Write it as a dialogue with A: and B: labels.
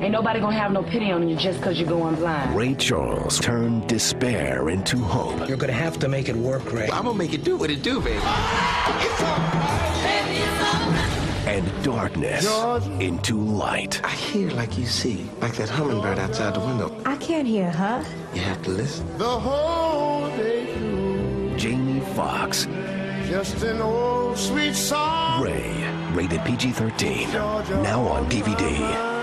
A: Ain't nobody gonna have no pity on you just because you're going blind.
B: Ray Charles turned despair into hope.
C: You're gonna have to make it work, Ray.
D: I'm gonna make it do what it do, baby.
B: And darkness into light.
D: I hear like you see, like that hummingbird outside the window.
E: I can't hear, huh?
D: You have to listen.
F: The whole day through,
B: Jamie Foxx,
F: just an old sweet song.
B: Ray, rated PG 13. Now on DVD.